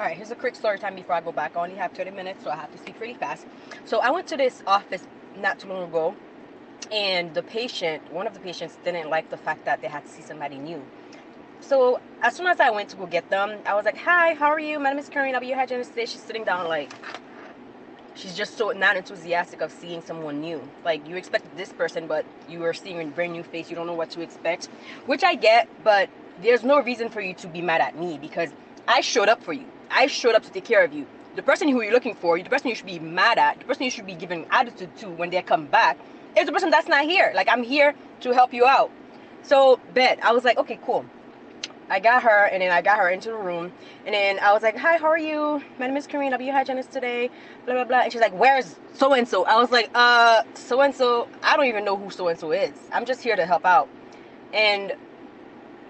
All right, here's a quick story time before I go back. I only have 30 minutes, so I have to speak pretty fast. So I went to this office not too long ago, and the patient, one of the patients, didn't like the fact that they had to see somebody new. So as soon as I went to go get them, I was like, "Hi, how are you? My name is Karen. I'll be your hygienist today." She's sitting down like she's just so not enthusiastic of seeing someone new. Like you expected this person, but you are seeing a brand new face. You don't know what to expect, which I get, but there's no reason for you to be mad at me because I showed up for you. I showed up to take care of you. The person who you're looking for, you the person you should be mad at, the person you should be giving attitude to when they come back, is the person that's not here. Like I'm here to help you out. So bet I was like, okay, cool. I got her and then I got her into the room and then I was like, Hi, how are you? My name is Karine, I'll be your hygienist today. Blah blah blah. And she's like, Where's so and so? I was like, uh, so and so, I don't even know who so and so is. I'm just here to help out. And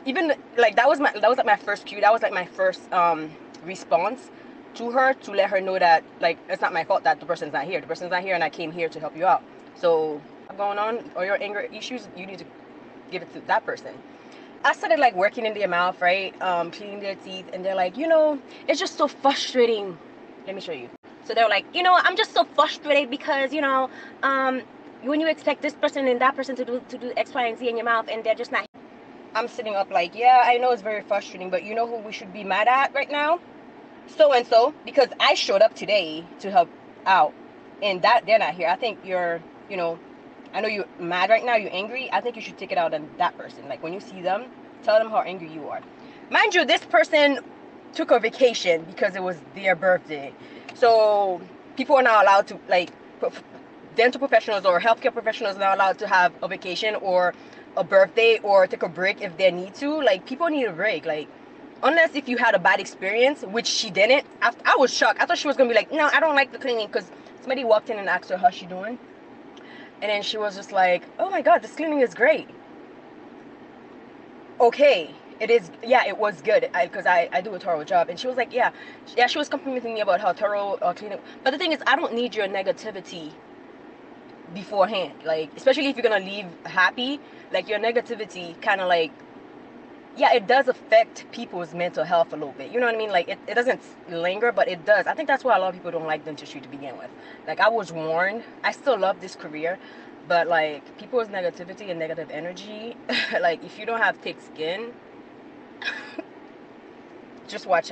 even like that was my that was like my first cue. That was like my first um response to her to let her know that like it's not my fault that the person's not here. The person's not here, and I came here to help you out. So going on or your anger issues, you need to give it to that person. I started like working in their mouth, right? Um, cleaning their teeth, and they're like, you know, it's just so frustrating. Let me show you. So they're like, you know, I'm just so frustrated because you know, um, when you expect this person and that person to do to do X, Y, and Z in your mouth, and they're just not. I'm sitting up like, yeah, I know it's very frustrating, but you know who we should be mad at right now? so and so because I showed up today to help out and that they're not here. I think you're, you know, I know you're mad right now, you're angry. I think you should take it out on that person. Like when you see them, tell them how angry you are. Mind you, this person took a vacation because it was their birthday. So people are not allowed to like dental professionals or healthcare professionals are not allowed to have a vacation or a birthday or take a break if they need to. Like people need a break. Like unless if you had a bad experience, which she didn't. I, I was shocked. I thought she was gonna be like, no, I don't like the cleaning because somebody walked in and asked her how she doing, and then she was just like, oh my god, this cleaning is great. Okay, it is. Yeah, it was good because I, I, I do a thorough job, and she was like, yeah, yeah. She was complimenting me about how thorough uh, cleaning. But the thing is, I don't need your negativity beforehand. Like, especially if you're gonna leave happy, like your negativity kind of like yeah, it does affect people's mental health a little bit. You know what I mean? Like it, it doesn't linger, but it does. I think that's why a lot of people don't like dentistry to begin with. Like I was warned. I still love this career, but like people's negativity and negative energy, like if you don't have thick skin, just watch